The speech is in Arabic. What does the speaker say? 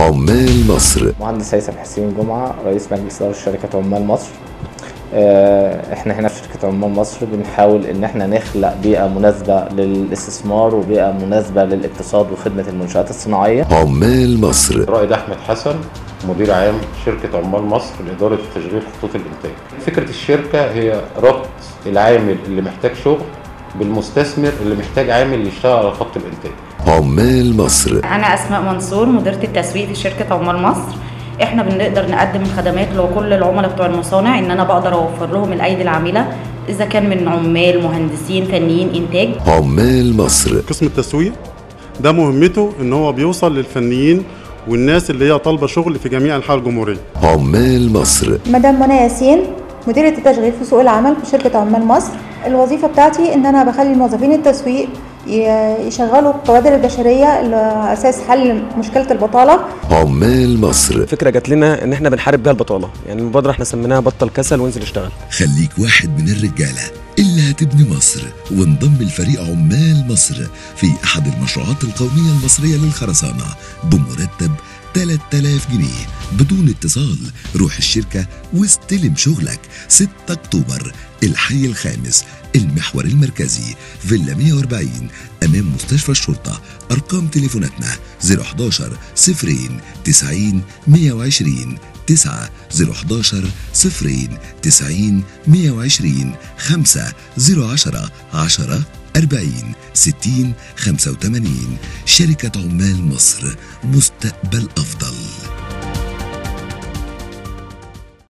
عمال مصر مهندس هيثم حسين جمعة رئيس مجلس إدارة شركة عمال مصر آه، إحنا هنا في شركة عمال مصر بنحاول إن إحنا نخلق بيئة مناسبة للاستثمار وبيئة مناسبة للاقتصاد وخدمة المنشآت الصناعية عمال مصر رائد أحمد حسن مدير عام شركة عمال مصر لإدارة تشغيل خطوط الإنتاج. فكرة الشركة هي ربط العامل اللي محتاج شغل بالمستثمر اللي محتاج عامل يشتغل على خط الإنتاج. عمال مصر. أنا أسماء منصور مديرة التسويق في شركة عمال مصر. إحنا بنقدر نقدم الخدمات لكل العملاء بتوع المصانع إن أنا بقدر أوفر لهم الأيدي العاملة إذا كان من عمال مهندسين فنيين إنتاج. عمال مصر. قسم التسويق ده مهمته إن هو بيوصل للفنيين والناس اللي هي طالبة شغل في جميع أنحاء الجمهورية. عمال مصر. مدام منى ياسين مديرة التشغيل في سوق العمل في شركة عمال مصر. الوظيفة بتاعتي إن أنا بخلي موظفين التسويق يشغلوا الكوادر البشرية اللي أساس حل مشكلة البطالة. عمال مصر. فكرة جات لنا إن إحنا بنحارب بيها البطالة. يعني المبادرة إحنا سميناها بطل كسل وانزل اشتغل. خليك واحد من الرجالة اللي هتبني مصر وانضم لفريق عمال مصر في أحد المشروعات القومية المصرية للخرسانة بمرتب 3000 جنيه. بدون اتصال. روح الشركة واستلم شغلك. 6 أكتوبر الحي الخامس المحور المركزي فيلا 140 أمام مستشفى الشرطة. أرقام تليفوناتنا 011 صفرين 90 120 9 011 صفرين 90 120 5 010 10 40 60 85 شركة عمال مصر مستقبل أفضل.